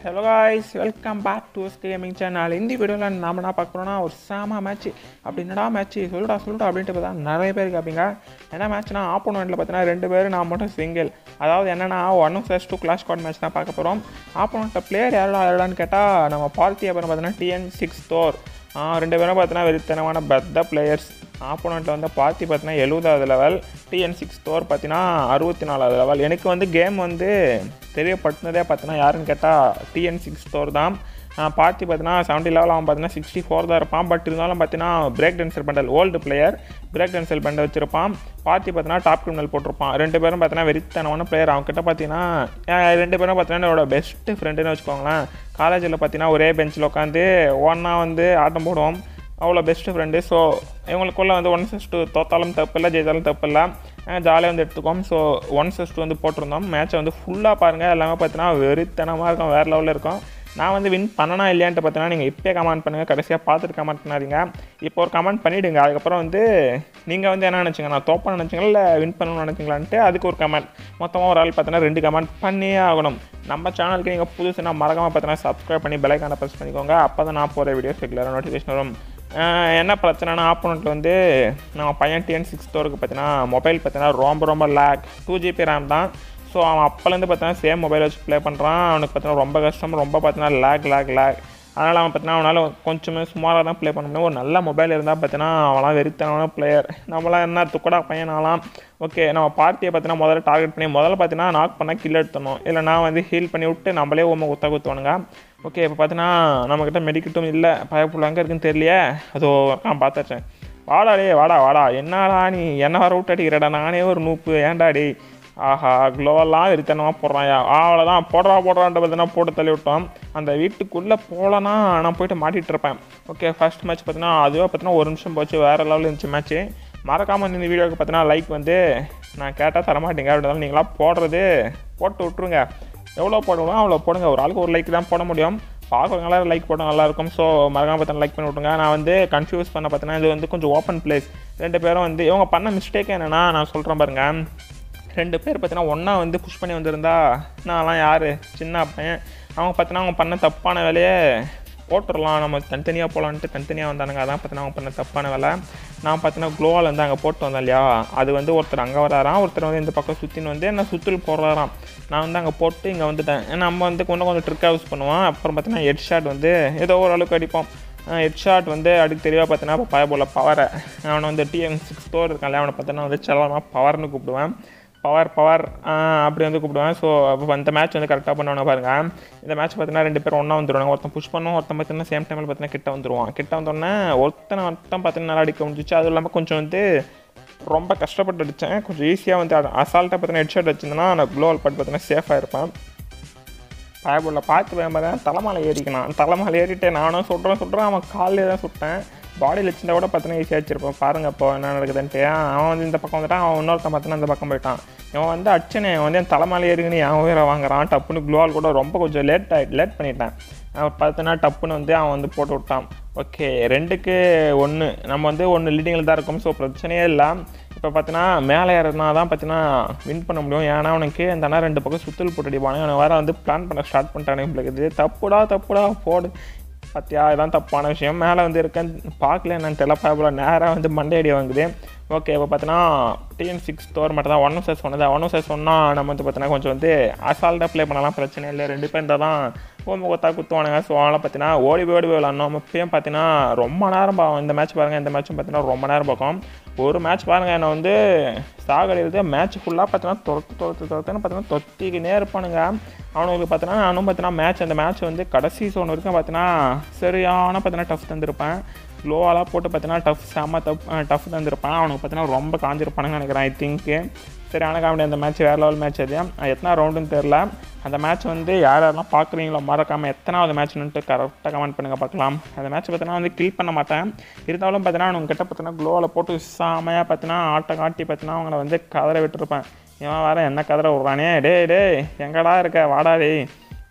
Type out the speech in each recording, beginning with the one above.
Hello guys welcome back to gaming channel இந்த வீடியோவில் நாம என்ன பார்க்க ஒரு சாம மேட்ச் அப்படி என்னடா மேட்ச் சொல்லுடா சொல்லுடா அப்படின்ட்டு பார்த்தா நிறைய பேர் கேட்பீங்க என்ன மேட்ச்னா ஆப்போனண்ட்டில் பார்த்தீங்கன்னா ரெண்டு பேர் நான் மட்டும் சிங்கிள் அதாவது என்னென்னா one first two class squad match தான் பார்க்க போகிறோம் ஆப்போனண்ட்டில் பிளேயர் யாரோட ஆடலான்னு கேட்டால் நம்ம பார்த்தி அப்புறம் பார்த்தீங்கன்னா டிஎன் சிக்ஸ் தோர் ரெண்டு பேரும் பார்த்தீங்கன்னா வெறித்தனமான பெத்த பிளேயர்ஸ் ஆப்போனண்ட்டில் வந்து பார்த்தி பார்த்தீங்கன்னா எழுபதாவது லெவல் டிஎன் சிக்ஸ் தோர் பார்த்தீங்கன்னா அறுபத்தி நாலாவது லெவல் எனக்கு வந்து கேம் வந்து தெரியப்படுத்தினதே பார்த்தீங்கன்னா யாருன்னு கேட்டால் டிஎன் சிக்ஸ் தோர் தான். பார்த்தி பார்த்தீங்கன்னா செவன்ட்டி லெவல் அவன் பார்த்தீங்கன்னா சிக்ஸ்டி ஃபோர் தான் இருப்பான். பட் இருந்தாலும் பார்த்தீங்கன்னா break dancer bundle old player break dancer bundle வச்சிருப்பான். பார்த்தி பார்த்தீங்கன்னா டாப் கிரிமினல் போட்டிருப்பான். ரெண்டு பேரும் பார்த்தீங்கன்னா வெறித்தனமான பிளேயர் அவன் பார்த்தீங்கன்னா ரெண்டு பேரும் பார்த்தீங்கன்னா என்னோட பெஸ்ட்டு ஃப்ரெண்டுன்னு வச்சுக்கோங்களேன். காலேஜில் பார்த்தீங்கன்னா ஒரே பெஞ்சில் உட்காந்து ஒன்றா வந்து ஆட்டம் போடுவோம். அவ்வளோ பெஸ்ட்டு ஃப்ரெண்டு ஸோ இவங்களுக்குள்ளே வந்து ஒன் சிக்ஸ் டூ தோத்தாலும் தப்பு இல்லை ஜெயித்தாலும் தப்பு இல்லை ஜாலியாக வந்து எடுத்துக்கோம் ஸோ ஒன் செஸ் டூ வந்து போட்டிருந்தோம். மேட்ச்சை வந்து ஃபுல்லாக பாருங்கள் எல்லாமே பார்த்தீங்கன்னா வெறித்தனமாக இருக்கும். வேறு லெவலில் இருக்கும். நான் வந்து வின் பண்ணனா இல்லையான்ட்டு பார்த்தீங்கன்னா நீங்கள் இப்போயே கமெண்ட் பண்ணுங்கள் கடைசியாக பார்த்துட்டு கமெண்ட் பண்ணாதீங்க. இப்போ ஒரு கமெண்ட் பண்ணிவிடுங்க அதுக்கப்புறம் வந்து நீங்கள் வந்து என்ன நினச்சிங்க? நான் தோப்ப நினச்சிங்களா? இல்லை வின் பண்ணணும்னு நினச்சிங்களான்ட்டு அதுக்கு ஒரு கமெண்ட் மொத்தமாக ஒரு ஆள் பார்த்தீங்கன்னா ரெண்டு கமெண்ட் பண்ணியே ஆகணும். நம்ம சேனலுக்கு நீங்கள் புதுசுனா மறக்காமல் பார்த்தீங்கன்னா சப்ஸ்கிரைப் பண்ணி பெலைக்கான ப்ரெஸ் பண்ணிக்கோங்க. அப்போ தான் நான் போகிற வீடியோஸ் ரெகுலராக நோட்டிஃபிகேஷன் வரும். என்ன பிரச்சனைனா ஆப்போனண்ட்டில் வந்து நம்ம பையன் டிஎன் சிக்ஸ் ஸ்டோருக்கு பார்த்தீங்கன்னா மொபைல் பார்த்தீங்கன்னா ரொம்ப ரொம்ப லேக் டூ ஜிபி ரேம் தான். ஸோ அவன் அப்போலேருந்து பார்த்தீங்கன்னா சேம் மொபைல் வச்சு ப்ளே பண்ணுறான் அவனுக்கு பார்த்தீங்கன்னா ரொம்ப கஷ்டம். ரொம்ப பார்த்தீங்கன்னா லேக் லேக் லேக் அதனால் அவன் பார்த்தினா அவனால் கொஞ்சமே சுமாராக தான் ப்ளே பண்ண முடியும். ஒரு நல்ல மொபைல் இருந்தால் பார்த்தீங்கன்னா அவன்லாம் வெறித்தனமான பிளேயர் நம்மளாம் என்ன துக்கடா பையனாலாம் ஓகே நம்ம பார்ட்டியை பார்த்தீங்கன்னா முதல்ல டார்கெட் பண்ணி முதல்ல பார்த்தீங்கன்னா நாக் பண்ணால் கில் எடுத்தணும் இல்லை நான் வந்து ஹீல் பண்ணி விட்டு நம்மளே உண்மை குத்த குத்துவானுங்க. ஓகே இப்போ பார்த்தீங்கன்னா நம்மக்கிட்ட மெடிக்கட்டும் இல்லை. பயப்புள்ள எங்கே இருக்குன்னு தெரியலையே. அதோ நான் பார்த்தாச்சேன் வாடா டே வாடா வாடா. என்னடா நீ? என்ன வர விட்டு அடிக்கிறடா. நானே ஒரு நூப்பு. ஏன்டா டே ஆஹா க்ளோவெல்லாம் வெறித்தனமாக போடுறாயா? அவ்வளோதான் போடுறா போடுறான்ட்டு பார்த்தீங்கன்னா போட்டு தள்ளி விட்டோம் அந்த வீட்டுக்குள்ளே போகலன்னா நான் போயிட்டு மாட்டிகிட்டு இருப்பேன். ஓகே ஃபர்ஸ்ட் மேட்ச் பார்த்தீங்கன்னா அதுவே பார்த்தீங்கன்னா ஒரு நிமிஷம் போச்சு வேறு லெவலில் இருந்துச்சு மேட்ச்சு மறக்காமல் இந்த வீடியோவுக்கு பார்த்தீங்கன்னா லைக் வந்து நான் கேட்டால் தரமாட்டேங்க அப்படின்னாலும் நீங்களாம் போடுறது போட்டு விட்ருங்க எவ்வளோ போடுவோம் அவ்வளோ போடுங்க. ஒரு ஆளுக்கு ஒரு லைக் தான் போட முடியும். பார்க்குறவங்களாம் லைக் போட்டால் நல்லாயிருக்கும் ஸோ மறக்காம பார்த்தா லைக் பண்ணி விட்ருங்க நான் வந்து கன்ஃபியூஸ் பண்ண பார்த்தீங்கன்னா இது வந்து கொஞ்சம் ஓப்பன் பிளேஸ் ரெண்டு பேரும் வந்து இவங்க பண்ண மிஸ்டேக் என்னென்னா நான் சொல்கிறேன் பாருங்கள் ரெண்டு பேர் பார்த்தீங்கன்னா ஒன்றா வந்து புஷ் பண்ணி வந்திருந்தா நான்லாம் யார்? சின்ன பையன். அவங்க பார்த்தீங்கன்னா அவங்க பண்ண தப்பான வேலையை போட்டுடலாம். நம்ம தனித்தனியாக போகலான்ட்டு தனித்தனியாக வந்தானுங்க. அதான் பார்த்தீங்கன்னா அவங்க பண்ண தப்பான வேலை. நான் பார்த்தீங்கன்னா க்ளோவால் வந்து அங்கே போட்டு வந்தேன் இல்லையா? அது வந்து ஒருத்தர் அங்கே வராராம் ஒருத்தர் வந்து இந்த பக்கம் சுற்றின்னு வந்து என்ன சுற்றில் போடுறாராம். நான் வந்து அங்கே போட்டு இங்கே வந்துட்டேன். ஏன்னா நம்ம வந்து கொஞ்சம் கொஞ்சம் ட்ரிக் யூஸ் பண்ணுவோம். அப்புறம் பார்த்தீங்கன்னா ஹெட் ஷாட் வந்து ஏதோ ஓரளவுக்கு அடிப்போம். ஹெட் ஷாட் வந்து அடுக்கு தெளிவாக பார்த்தீங்கன்னா இப்போ பயபோல பவரை அவனை வந்து டிஎம் சிக்ஸ் ஸ்டோர் இருக்கான்ல அவனை பார்த்தீங்கன்னா வந்து செல்லமாக பவர்னு கூப்பிடுவேன். பவர் பவர் அப்படி வந்து கூப்பிடுவேன் ஸோ அப்போ அந்த மேட்ச் வந்து கரெக்டாக பண்ணுவாங்க பாருங்க. இந்த மேட்ச் பார்த்தீங்கன்னா ரெண்டு பேரும் ஒன்றா வந்துடுவாங்க ஒருத்தன் புஷ் பண்ணுவோம் ஒருத்தன் பார்த்தீங்கன்னா சேம் டைமில் பார்த்தீங்கன்னா கிட்ட வந்துடுவான் கிட்ட வந்தோடனே ஒருத்தனை ஒருத்தன் பார்த்தீங்கன்னா நல்லா அடிக்க முடிஞ்சிச்சு. அதுவும் இல்லாமல் கொஞ்சம் வந்து ரொம்ப கஷ்டப்பட்டு அடித்தேன் கொஞ்சம் ஈஸியாக வந்து அசால்ட்டாக பார்த்தீங்கன்னா ஹெட் ஷாட் வச்சிருந்தேன்னா நான் க்ளோவல் பாட்டு பார்த்தீங்கன்னா சேஃபாக இருப்பேன். பயபுள்ள பார்த்து பயன்படுறேன் தலைமலை ஏறிக்கணும். தலைமலை ஏறிட்டேன் நானும் சொல்கிறேன் சொல்கிறேன் அவன் காலையில் தான் சுட்டேன். பாடியில் வச்சிருந்தா கூட பார்த்தீங்கன்னா ஈஸியாக வச்சிருப்போம் பாருங்க இப்போ என்ன நடக்குதுன்ட்டு. அவன் வந்து இந்த பக்கம் வந்துட்டான் அவன் இன்னொருத்தன் பார்த்தீங்கன்னா அந்த பக்கம் போயிட்டான். இவன் வந்து அச்சனே வந்து என் தலைமலை ஏறிங்கன்னு என் உயிரை வாங்குறான். டப்புன்னு க்ளோவால் கூட ரொம்ப கொஞ்சம் லேட் ஆகி லேட் பண்ணிட்டான். அவன் பார்த்தோன்னா டப்புன்னு வந்து அவன் வந்து போட்டு விட்டான். ஓகே ரெண்டுக்கு ஒன்று நம்ம வந்து ஒன்று லீடிங்கில் தான் இருக்கோம். ஸோ பிரச்சனையே இல்லை. இப்போ பார்த்தீங்கன்னா மேலே ஏறினா தான் பார்த்தீங்கன்னா வின் பண்ண முடியும். ஏன்னா அவனுக்கு அந்த அண்ணா ரெண்டு பக்கம் சுத்தல் போட்டு அடிப்பானு. அவனை வேறு வந்து பிளான் பண்ண ஸ்டார்ட் பண்ணிட்டானு இது தப்புடா தப்புடா போடு. பார்த்தியா இதான் தப்பான விஷயம். மேலே வந்து இருக்கேன். பார்க்கல என்னன்னு தெரியல. பயப்பட நேராக வந்து மண்டையடி வாங்குது. ஓகே இப்போ பார்த்தீங்கன்னா டிஎன் சிக்ஸ் தோர் மட்டும் தான் ஒன் சைஸ் சொன்னது ஒன் சைஸ் சொன்னால் நம்ம வந்து பார்த்தீங்கன்னா கொஞ்சம் வந்து அசால்ட்டாக ப்ளே பண்ணலாம். பிரச்சனை இல்லை. ரெண்டு பேர் இருந்தால் தான் ஓம் கொத்தா குத்துவானுங்க. ஸோ அதனால் பார்த்தீங்கன்னா ஓடி போய் ஓடி போய் விளாட்ணும். இப்பயும் பார்த்தீங்கன்னா ரொம்ப நேரம் பார்க்கும் இந்த மேட்ச் பாருங்கள் இந்த மேட்ச்சும் பார்த்தீங்கன்னா ரொம்ப நேரம் பார்க்கும். ஒரு மேட்ச் பாருங்கள் என்னை வந்து சாகடிறது மேட்ச் ஃபுல்லாக பார்த்தீங்கன்னா தொத்து தொத்து தொத்துன்னு பார்த்தீங்கன்னா தொத்திக்கினே இருப்பானுங்க. அவனுக்கு பார்த்தீங்கன்னா நானும் பார்த்தீங்கன்னா மேட்ச் அந்த மேட்ச் வந்து கடைசி சோன் வரைக்கும் பார்த்தீங்கன்னா சரியான பார்த்தீங்கன்னா டஃப் தந்திருப்பேன். லோவெல்லாம் போட்டு பார்த்தீங்கன்னா டஃப் செம்ம டஃப் டஃப் தந்திருப்பேன். அவனுக்கு பார்த்தீங்கன்னா ரொம்ப காஞ்சிருப்பானுங்க நினைக்கிறேன் ஐ திங்க்கு சரி ஆனால் காமெடி அந்த மேட்ச் வேறு லெவல் மேட்ச் அது. எத்தனை ரவுண்டுன்னு தெரில அந்த மேட்ச் வந்து யார் யாரெல்லாம் பார்க்குறீங்களோ மறக்காமல் எத்தனாவது மேட்ச்னுட்டு கரெக்டாக கமெண்ட் பண்ணுங்கள் பார்க்கலாம். அந்த மேட்ச் பார்த்தீங்கன்னா வந்து கில் பண்ண மாட்டேன். இருந்தாலும் பார்த்தீங்கன்னா அவங்க கிட்ட பார்த்தீங்கன்னா க்ளோவில் போட்டு சாமையாக பார்த்தீங்கன்னா ஆட்டை காட்டி பார்த்தீங்கன்னா அவங்கள வந்து கதற விட்டுருப்பேன். இவன் வேறு என்ன கதற விட்றானே? டே டே எங்கடா இருக்க? வாடாதே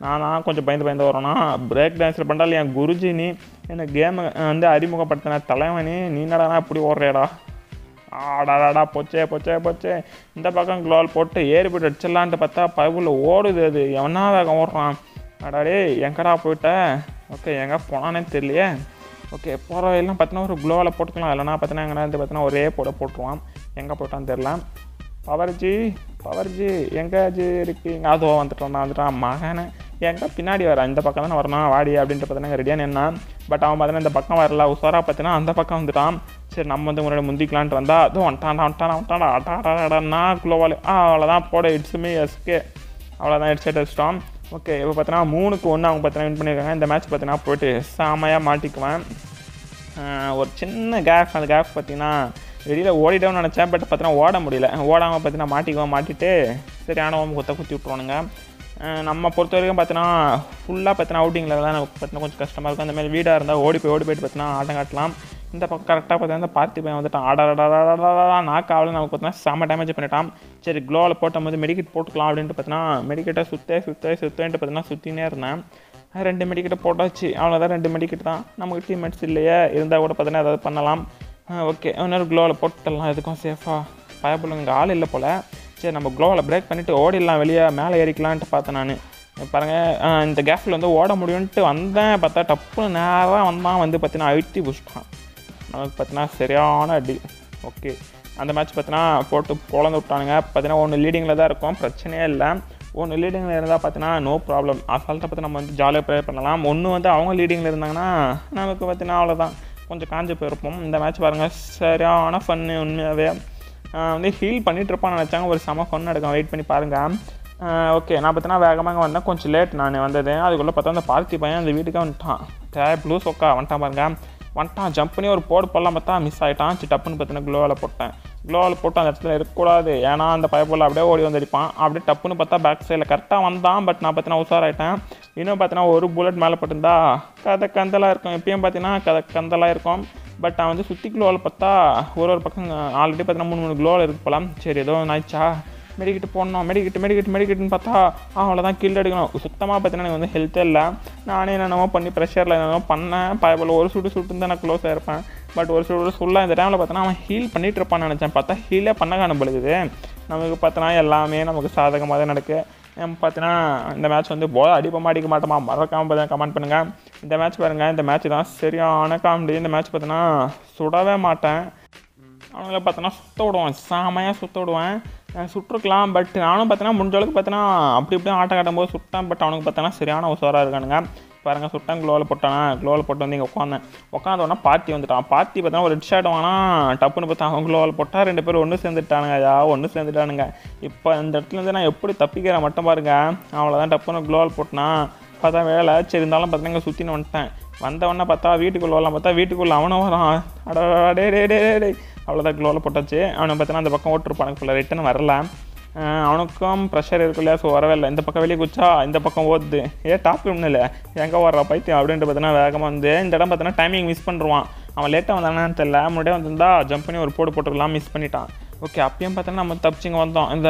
நான் கொஞ்சம் பயந்து பயந்து வரேன்னா பிரேக் டான்ஸில் பண்ணால் என் குருஜி நீ என்னை கேமை வந்து அறிமுகப்படுத்தின தலைவனி நீ என்னடா இப்படி ஓடுறேடா? ஆடாடாடா போச்சே போச்சே போச்சே. இந்த பக்கம் க்ளோவல் போட்டு ஏறி போட்டு அடிச்சிடலான்ட்டு பார்த்தா பைபிளில் ஓடுது அது. எவனா வேகம் ஓடுறான்? அடாடே எங்கடா போயிட்ட? ஓகே எங்கே போனானே தெரியலையே. ஓகே போகிற எல்லாம் பார்த்தீங்கன்னா ஒரு க்ளோவில் போட்டுக்கலாம். இல்லைனா பார்த்தீங்கன்னா எங்கன்னா வந்து பார்த்தீங்கன்னா ஒரே போட போட்டுருவான். எங்கே போட்டான்னு தெரில பவர்ஜி பவர்ஜி எங்கே ஜி இருக்கீங்க அதோ வந்துட்டான் வந்துட்டான் மகனை எங்கே பின்னாடி வர? இந்த பக்கம் தானே வரணும். வாடி அப்படின்ட்டு பார்த்தீங்கன்னா ரெடியாக நின்னான். பட் அவன் பார்த்தீங்கன்னா இந்த பக்கம் வரல. உசாராக பார்த்தீங்கன்னா அந்த பக்கம் வந்துட்டான். சரி நம்ம வந்து முன்னாடி முந்திக்கலான்ட்டு வந்தால் அதுவும் வந்துட்டான்டா வந்துட்டான் வந்துட்டான்டா அட்டாடாடாடா குளோவால் ஆ அவ்வளோதான் போட இட்ஸுமே எஸ்கே அவ்வளோதான் ஹெட்செட் அடிச்சிட்டோம் ஓகே இப்போ பார்த்தீங்கன்னா மூணுக்கு ஒன்று அவங்க பார்த்தீங்கன்னா வின் பண்ணியிருக்காங்க இந்த மேட்ச் பார்த்தீங்கன்னா போயிட்டு செமையாக மாட்டிக்குவேன். ஒரு சின்ன கேப் அந்த கேப் பார்த்தீங்கன்னா வெளியில் ஓடிட்டோம்னு நினச்சேன் பட் பார்த்தீங்கன்னா ஓட முடியல. ஓடாமல் பார்த்தீங்கன்னா மாட்டிக்குவோம் மாட்டிட்டு சரியான ஓம் குத்த குத்தி விட்ருவானுங்க நம்ம பொறுத்த வரைக்கும் பார்த்தீங்கன்னா ஃபுல்லாக பார்த்தீங்கன்னா அவுட்டிங்கில் தான் நமக்கு பார்த்தீங்கன்னா கொஞ்சம் கஷ்டமாக இருக்கும். அந்தமாதிரி வீடாக இருந்தால் ஓடி போய் ஓடி போயிட்டு பார்த்தீங்கன்னா ஆட்டம் காட்டலாம். இந்த பக்கம் கரெக்டாக பார்த்தீங்கன்னா இந்த பார்த்தி பையன் வந்துட்டான் ஆடாடாடாடாடா நாக்கு ஆகல நமக்கு பார்த்தீங்கன்னா செம்ம டேமேஜ் பண்ணிட்டான் சரி க்ளோவில் போட்டும் போது மெடிக்கெட் போட்டுக்கலாம் அப்படின்ட்டு பார்த்தீங்கன்னா மெடிக்கெட்டை சுத்தே சுத்தே சுத்தேன்ட்டு பார்த்தீங்கன்னா சுற்றினே இருந்தேன் ரெண்டு மெடிக்கெட்டை போட்டாச்சு அவ்வளோதான் ரெண்டு மெடிக்கெட் தான் நமக்கு டீம்மேட்ஸ் இல்லையே இருந்தால் கூட பார்த்தீங்கன்னா ஏதாவது பண்ணலாம் ஓகே இன்னொரு க்ளோவில் போட்டுடலாம் எதுக்கும் சேஃபாக பயப்படுங்க ஆள் இல்லை போல் சரி நம்ம க்ளோவில் பிரேக் பண்ணிவிட்டு ஓடிடலாம் வெளியே மேலே ஏறிக்கலான்ட்டு பார்த்தேன் நான் பாருங்கள் இந்த கேஃபில் வந்து ஓட முடியும்ன்ட்டு வந்தேன் பார்த்தா டப்புன்னு நேராக வந்தான் வந்து பார்த்தீங்கன்னா அழுத்தி புஷ்டான் நமக்கு பார்த்தீங்கன்னா சரியான அடி. ஓகே அந்த மேட்ச் பார்த்தீங்கன்னா போட்டு குழந்து விட்டானுங்க. பார்த்தீங்கன்னா ஒன்று லீடிங்கில் தான் இருக்கும். பிரச்சனையே இல்லை. ஒன்று லீடிங்கில் இருந்தால் பார்த்தீங்கன்னா நோ ப்ராப்ளம் அசால்ட்டை பார்த்து நம்ம வந்து ஜாலியாக ப்ளே பண்ணலாம். ஒன்று வந்து அவங்க லீடிங்கில் இருந்தாங்கன்னா நமக்கு பார்த்தீங்கன்னா அவ்வளோதான் கொஞ்சம் காஞ்சி போயிருப்போம். இந்த மேட்ச் பாருங்கள் சரியான ஃபன்னு உண்மையாகவே வந்து ஹீல் பண்ணிகிட்ருப்பான்னு நினச்சாங்க. ஒரு செம ஃபன் எடுக்கும் வெயிட் பண்ணி பாருங்கள் ஓகே நான் பார்த்தீங்கன்னா வேகமாக வந்தேன். கொஞ்சம் லேட் நான் வந்தது. அதுக்குள்ளே பார்த்தா அந்த பார்த்தி பையன் அந்த வீட்டுக்கே வந்துட்டான். டே ப்ளூ சொக்கா வந்துட்டான் பாருங்கள் வந்துட்டான். ஜம்ப் பண்ணி ஒரு போடு போடலாம் பார்த்தா மிஸ் ஆகிட்டான் சி டப்புன்னு பார்த்தீங்கன்னா க்ளோவில் போட்டேன். க்ளோவில் போட்டு அந்த இடத்துல இருக்கக்கூடாது ஏன்னா அந்த பயப்போல் அப்படியே ஓடி வந்துடுப்பான் அப்படியே டப்புன்னு பார்த்தா பேக் சைடில் கரெக்டாக வந்தான். பட் நான் பார்த்தீங்கன்னா உஷாராயிட்டேன் இன்னும் பார்த்தீங்கன்னா ஒரு புல்லட் மேலே பட்டிருந்தா கதை கந்தலாக இருக்கும். எப்பயும் பார்த்தீங்கன்னா கதை கந்தலாக இருக்கும். பட் நான் வந்து சுற்றி க்ளோவில் பார்த்தா ஒரு ஒரு பக்கம் ஆல்ரெடி பார்த்தீங்கன்னா மூணு மூணு க்ளோவில் இருக்கு போகலாம் சரி ஏதோ நாய்ச்சா மெடிக்கிட்டு போடணும் மெடிக்கிட்டு மெடிக்கிட்டு மெடிக்கிட்டுன்னு பார்த்தா அவ்வளோதான் கீழே எடுக்கணும். சுத்தமாக பார்த்தீங்கன்னா எனக்கு வந்து ஹெல்த்தே இல்லை. நானே என்னென்னமோ பண்ணி ப்ரெஷரில் என்னென்னமோ பண்ணேன். பயபோல் ஒரு சுட்டு சுட்டு தான் நான் க்ளோஸாக இருப்பேன். பட் ஒரு சுடு ஃபுல்லாக இந்த டைமில் பார்த்தோன்னா அவன் ஹீல் பண்ணிட்டு இருப்பான்னு நினச்சேன். பார்த்தா ஹீலே பண்ண காணப்படுது நமக்கு பார்த்தோன்னா எல்லாமே நமக்கு சாதகமாக தான் நடக்கு பார்த்தீங்கன்னா இந்த மேட்ச் வந்து போல அடிப்பமா அடிக்க மாட்டோமா மறக்காமல் பார்த்தா கமெண்ட் பண்ணுங்கள் இந்த மேட்ச் பாருங்கள் இந்த மேட்ச் தான் சரியான காமெடி இந்த மேட்ச் பார்த்தீங்கன்னா சுடவே மாட்டேன். அவங்கள பார்த்தோன்னா சுத்த விடுவேன். செமையாக சுத்த விடுவேன். சுட்டிருக்கலாம் பட் நானும் பார்த்தீங்கன்னா முடிஞ்ச அளவுக்கு பார்த்தீங்கன்னா அப்படி இப்படி ஆட்டம் காட்டும் போது சுட்டேன் பட் அவனுக்கு பார்த்தோன்னா சரியான உசாராக இருக்கானுங்க. பாருங்கள் சுட்டேன் க்ளோவில் போட்டானா க்ளோவில் போட்டு வந்து இங்கே உட்காந்தேன் உட்காந்தோடனே பார்ட்டி வந்துட்டான். பார்ட்டி பார்த்தா ஒரு ரெட் ஷர்ட் வாங்கினா டப்புன்னு பார்த்தா அவன் க்ளோவில் போட்டால் ரெண்டு பேரும் ஒன்று சேர்ந்துட்டானுங்க. ஐயா ஒன்று சேர்ந்துட்டானுங்க. இப்போ இந்த இடத்துலேருந்து நான் எப்படி தப்பிக்கிறேன் மட்டும் பாருங்க. அவ்வளோதான் டப்புன்னு க்ளோவில் போட்டினா பார்த்தா வேலை சரி இருந்தாலும் பார்த்தீங்கன்னா சுற்றின்னு வந்துட்டேன். வந்தவொடனே பார்த்தா வீட்டுக்குள்ளே வரலாம் பார்த்தா வீட்டுக்குள்ளே அவனும் வரான். அடா டே டே டே டே. அவ்வளோதான் க்ளோவில் போட்டாச்சு. அவனை பார்த்தீங்கன்னா அந்த பக்கம் ஓட்டிருப்பானுக்கு ஃபுல்லாக ரிட்டன் வரல. அவனுக்கும் ப்ரெஷர் இருக்கு இல்லையா ஸோ வரவே இல்லை. இந்த பக்கம் வெளியே குச்சா இந்த பக்கம் ஓடுது. ஏ டாப் இல்லை எங்கே வர்றா பைத்தியம் அப்படின்ட்டு பார்த்தீங்கன்னா வேகமாக வந்து இந்த இடம் பார்த்தீங்கன்னா டைமிங் மிஸ் பண்ணுறான் அவன் லேட்டாக வந்தானான்னு தெரியல. முன்னாடியே வந்திருந்தா ஜம்ப் பண்ணி ஒரு போடு போட்டுக்கலாம் மிஸ் பண்ணிட்டான். ஓகே அப்பயும் பார்த்தீங்கன்னா நம்ம தப்பிச்சிங்க வந்தோம். இந்த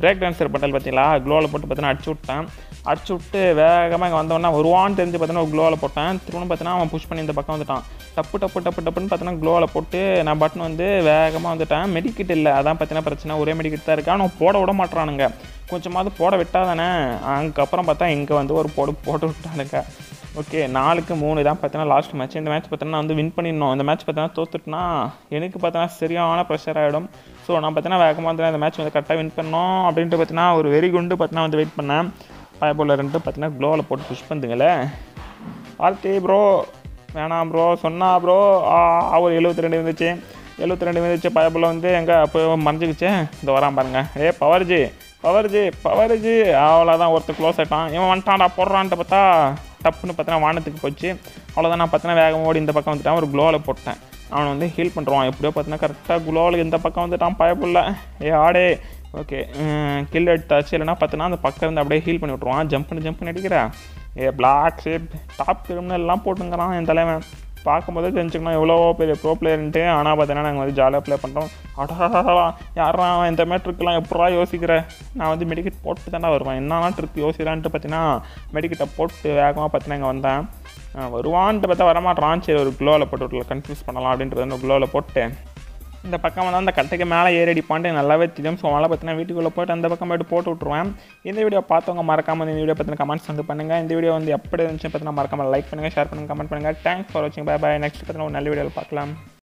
பிரேக் டான்ஸர் பட்டல் பார்த்தீங்களா க்ளோவில் போட்டு பார்த்தீங்கன்னா அடிச்சு விட்டேன். அடிச்சு விட்டு வேகமாக இங்கே வந்தவொடனே வருவான்னு தெரிஞ்சு பார்த்தீங்கன்னா ஒரு க்ளோவில் போட்டேன். திரும்ப பார்த்தீங்கன்னா அவன் புஷ் பண்ணி இந்த பக்கம் வந்துட்டான். டப்பு டப்பு டப்பு டப்புன்னு பார்த்தீங்கன்னா க்ளோவில் போட்டு நான் பட்டன் வந்து வேகமாக வந்துட்டேன். மெடிக்கிட் இல்லை. அதான் பார்த்தீங்கன்னா பிரச்சனை. ஒரே மெடிக்கிட் தான் இருக்கு. ஆனால் போட விட மாட்டானுங்க கொஞ்சமாவது போட விட்டா தானே? அதுக்கப்புறம் பார்த்தா இங்கே வந்து ஒரு போடு போட்டு விட்டானுங்க. ஓகே நாலுக்கு மூணு. தான் பார்த்தீங்கன்னா லாஸ்ட் மேட்ச் இந்த மேட்ச் பார்த்தீங்கன்னா வந்து வின் பண்ணிடணும். இந்த மேட்ச் பார்த்தீங்கன்னா தோத்துட்டுனா எனக்கு பார்த்தீங்கன்னா சரியான ப்ரெஷர் ஆகிடும் ஸோ நான் பார்த்தீங்கன்னா வேகமாக வந்து இந்த மேட்ச் வந்து கரெக்டாக வின் பண்ணோம் அப்படின்ட்டு பார்த்தீங்கன்னா ஒரு வெரி குண்டு பார்த்தீங்கன்னா வந்து வெயிட் பண்ணேன். பயபோல ரெண்டு பார்த்தீங்கன்னா க்ளோவில் போட்டு புஷ் பண்ணுதுங்களே பார்த்தி ப்ரோ வேணாம் ப்ரோ சொன்னா ப்ரோ அவர் எழுபத்தி ரெண்டு வந்துச்சு எழுபத்தி ரெண்டு வந்துச்சு பயப்பில் வந்து எங்கே அப்போ மறைஞ்சிக்கிச்சு. இந்த வரான் பாருங்கள் ஏ பவர்ஜி பவர்ஜி பவர்ஜி. அவ்வளோதான் ஒருத்தர் க்ளோஸ் ஆகிட்டான் இவன் வந்துட்டான்டா போடுறான்ட்டு பார்த்தா டப்புன்னு பார்த்தீங்கன்னா வானத்துக்கு போச்சு. அவ்வளோதான் நான் பார்த்தீங்கன்னா வேகம் ஓடி இந்த பக்கம் வந்துட்டான். ஒரு க்ளோவில் போட்டேன். அவனை வந்து ஹீல் பண்ணுறான் எப்படியோ பார்த்தீங்கன்னா கரெக்டாக க்ளோவில் இந்த பக்கம் வந்துட்டான் பயப்புள்ள ஏ ஆடே. ஓகே கில் எடுத்தாச்சு. இல்லைனா பார்த்தீங்கன்னா அந்த பக்கம் இருந்து அப்படியே ஹீல் பண்ணி விட்ருவான் ஜம்ப் பண்ணி ஜம்ப் பண்ணி அடிக்கிறேன் a black shape top criminal எல்லாம் போட்டுங்கிறான் என் தலைவன். பார்க்கும்போது தெரிஞ்சுக்கணும் எவ்வளோ பெரிய ப்ரோ பிளேயர்ன்ட்டு ஆனால் பார்த்தீங்கன்னா நாங்கள் வந்து ஜாலியாக ப்ளே பண்ணுறோம் அடா யாரா அவன் இந்த மாதிரி ட்ரிக்கெலாம் எப்படா யோசிக்கிற நான் வந்து மெடிக்கெட் போட்டு தானே வருவேன் என்னன்னா ட்ரிக் யோசிக்கிறான்ட்டு பார்த்தீங்கன்னா மெடிக்கெட்டை போட்டு வேகமாக பார்த்தீங்கன்னா இங்கே வந்தேன் வருவான்ட்டு பார்த்தா வரமாட்டான் சரி ஒரு க்ளோவில் போட்டு விடல கன்ஃபியூஸ் பண்ணலாம் அப்படின்றது வந்து க்ளோவில் போட்டு இந்த பக்கம் வந்து அந்த கட்டைக்கு மேலே ஏறி அடிப்பான்ட்டு நல்லாவே தெரியும். ஸோ அதனால் பார்த்தீங்கன்னா வீட்டுக்குள்ளே போயிட்டு அந்த பக்கம் போய்ட்டு போட்டு விட்ருவேன் இந்த வீடியோ பார்த்தவங்க மறக்காமல் இந்த வீடியோ பற்றின கமெண்ட்ஸ் வந்து பண்ணுங்கள் இந்த வீடியோ வந்து எப்படி இருந்துச்சு பார்த்தீங்கன்னா மறக்காமல் லைக் பண்ணுங்கள் ஷேர் பண்ணுங்கள் கமெண்ட் பண்ணுங்கள் தேங்க்ஸ் ஃபார் வாட்சிங் பை பாய் நெக்ஸ்ட் பார்த்தீங்கன்னா ஒரு நல்ல வீடியோவில் பார்க்கலாம்.